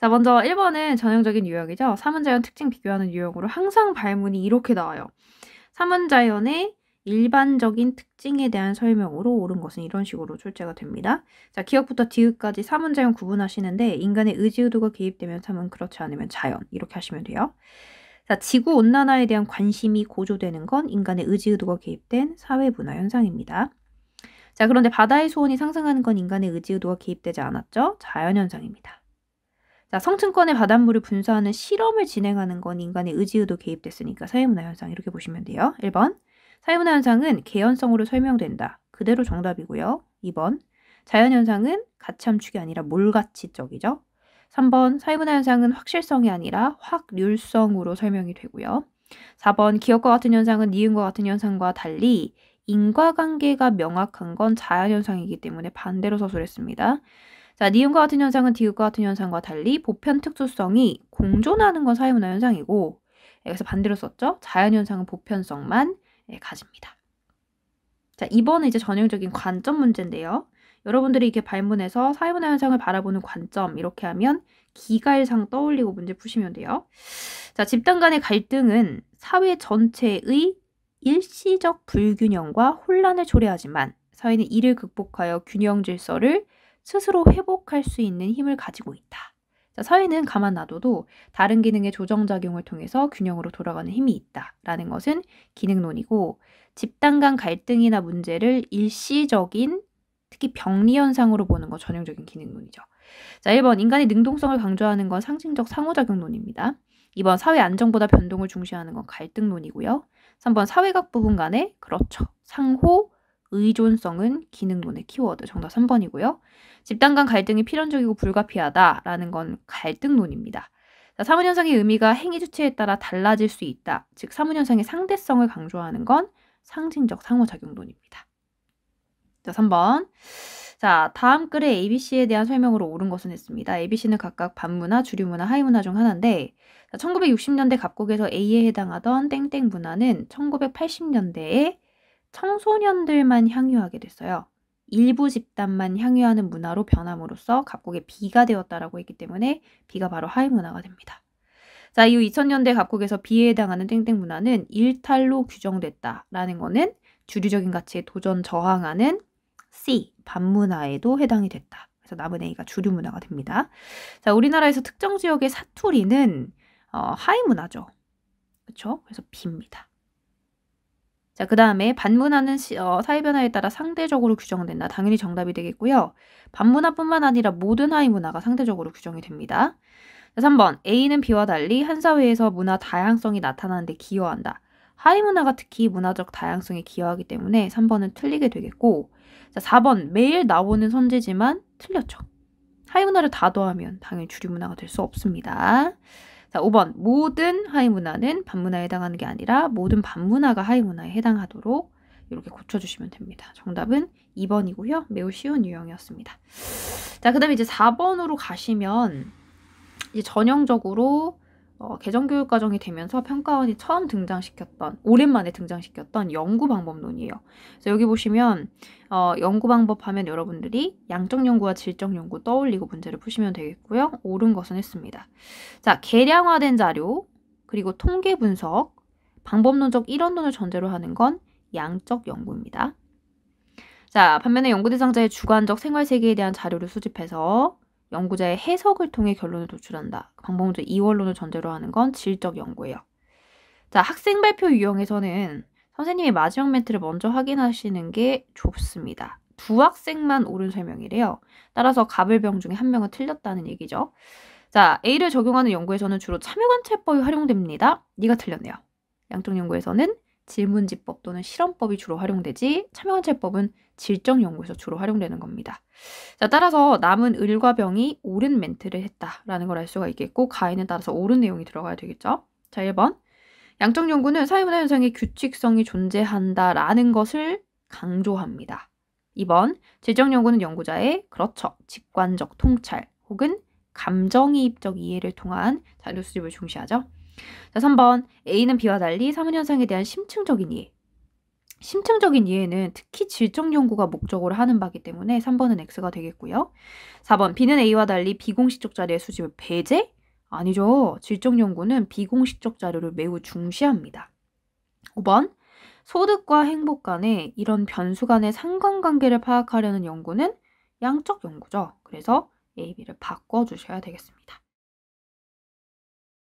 자, 먼저 1번은 전형적인 유형이죠. 사문자연 특징 비교하는 유형으로 항상 발문이 이렇게 나와요. 사문자연의 일반적인 특징에 대한 설명으로 옳은 것은 이런 식으로 출제가 됩니다. 자, 기억부터 디귿까지 사문자연 구분하시는데 인간의 의지의도가 개입되면 사문, 그렇지 않으면 자연 이렇게 하시면 돼요. 자, 지구 온난화에 대한 관심이 고조되는 건 인간의 의지의도가 개입된 사회 문화 현상입니다. 자, 그런데 바다의 수온이 상승하는 건 인간의 의지의도가 개입되지 않았죠? 자연 현상입니다. 자, 성층권의 바닷물을 분사하는 실험을 진행하는 건 인간의 의지의도 개입됐으니까 사회문화 현상 이렇게 보시면 돼요. 1번. 사회문화 현상은 개연성으로 설명된다. 그대로 정답이고요. 2번. 자연현상은 가치함축이 아니라 몰가치적이죠. 3번 사회문화 현상은 확실성이 아니라 확률성으로 설명이 되고요. 4번 기억과 같은 현상은 니은과 같은 현상과 달리 인과관계가 명확한 건 자연현상이기 때문에 반대로 서술했습니다. 자, 니은과 같은 현상은 디귿과 같은 현상과 달리 보편 특수성이 공존하는 건 사회문화 현상이고 여기서 반대로 썼죠. 자연 현상은 보편성만 예, 가집니다. 자, 이번은 이제 전형적인 관점 문제인데요. 여러분들이 이렇게 발문해서 사회문화 현상을 바라보는 관점 이렇게 하면 기가일상 떠올리고 문제 푸시면 돼요. 자, 집단 간의 갈등은 사회 전체의 일시적 불균형과 혼란을 초래하지만 사회는 이를 극복하여 균형 질서를 스스로 회복할 수 있는 힘을 가지고 있다. 자, 사회는 가만 놔둬도 다른 기능의 조정작용을 통해서 균형으로 돌아가는 힘이 있다 라는 것은 기능론이고 집단 간 갈등이나 문제를 일시적인 특히 병리 현상으로 보는 건 전형적인 기능론이죠. 자, 1번 인간의 능동성을 강조하는 건 상징적 상호작용론입니다. 2번 사회 안정보다 변동을 중시하는 건 갈등론이고요. 3번 사회각 부분 간의 그렇죠. 상호 의존성은 기능론의 키워드 정답 3번이고요. 집단 간 갈등이 필연적이고 불가피하다라는 건 갈등론입니다. 자, 사문현상의 의미가 행위 주체에 따라 달라질 수 있다. 즉 사문현상의 상대성을 강조하는 건 상징적 상호작용론입니다. 자, 3번. 자, 다음 글의 ABC에 대한 설명으로 옳은 것은 했습니다. ABC는 각각 반문화, 주류문화, 하위문화 중 하나인데 1960년대 각국에서 A에 해당하던 땡땡 문화는 1980년대에 청소년들만 향유하게 됐어요. 일부 집단만 향유하는 문화로 변함으로써 각국의 B가 되었다라고 했기 때문에 B가 바로 하위문화가 됩니다. 자, 이후 2000년대 각국에서 B에 해당하는 땡땡 문화는 일탈로 규정됐다라는 거는 주류적인 가치에 도전 저항하는 C, 반문화에도 해당이 됐다. 그래서 남은 A가 주류 문화가 됩니다. 자, 우리나라에서 특정 지역의 사투리는 어, 하위 문화죠. 그렇죠? 그래서 B입니다. 자, 그 다음에 반문화는 시, 어, 사회 변화에 따라 상대적으로 규정된다. 당연히 정답이 되겠고요. 반문화뿐만 아니라 모든 하위 문화가 상대적으로 규정이 됩니다. 자, 3번 A는 B와 달리 한 사회에서 문화 다양성이 나타나는데 기여한다. 하위 문화가 특히 문화적 다양성에 기여하기 때문에 3번은 틀리게 되겠고 자, 4번 매일 나오는 선제지만 틀렸죠. 하위 문화를 다 더하면 당연히 주류 문화가 될 수 없습니다. 자, 5번 모든 하위 문화는 반문화에 해당하는 게 아니라 모든 반문화가 하위 문화에 해당하도록 이렇게 고쳐주시면 됩니다. 정답은 2번이고요. 매우 쉬운 유형이었습니다. 자, 그 다음에 이제 4번으로 가시면 이제 전형적으로 어, 개정교육 과정이 되면서 평가원이 처음 등장시켰던 오랜만에 등장시켰던 연구 방법론이에요. 그래서 여기 보시면 어, 연구 방법 하면 여러분들이 양적 연구와 질적 연구 떠올리고 문제를 푸시면 되겠고요. 옳은 것은 했습니다. 자, 개량화된 자료 그리고 통계 분석 방법론적 이론론을 전제로 하는 건 양적 연구입니다. 자, 반면에 연구 대상자의 주관적 생활 세계에 대한 자료를 수집해서 연구자의 해석을 통해 결론을 도출한다. 방법론적 이원론을 전제로 하는 건 질적 연구예요. 자, 학생 발표 유형에서는 선생님이 마지막 멘트를 먼저 확인하시는 게 좋습니다. 두 학생만 옳은 설명이래요. 따라서 갑을병 중에 한 명은 틀렸다는 얘기죠. 자, A를 적용하는 연구에서는 주로 참여관찰법이 활용됩니다. 네가 틀렸네요. 양적 연구에서는 질문지법 또는 실험법이 주로 활용되지 참여관찰법은 질적 연구에서 주로 활용되는 겁니다. 자, 따라서 남은 을과 병이 옳은 멘트를 했다라는 걸 알 수가 있겠고 가에는 따라서 옳은 내용이 들어가야 되겠죠. 자, 1번. 양적 연구는 사회문화 현상의 규칙성이 존재한다라는 것을 강조합니다. 2번. 질적 연구는 연구자의 그렇죠. 직관적 통찰 혹은 감정이입적 이해를 통한 자료 수집을 중시하죠. 자, 3번. A는 B와 달리 사문현상에 대한 심층적인 이해. 심층적인 이해는 특히 질적 연구가 목적으로 하는 바기 때문에 3번은 X가 되겠고요. 4번 B는 A와 달리 비공식적 자료의 수집을 배제? 아니죠. 질적 연구는 비공식적 자료를 매우 중시합니다. 5번 소득과 행복 간의 이런 변수 간의 상관관계를 파악하려는 연구는 양적 연구죠. 그래서 A, B를 바꿔주셔야 되겠습니다.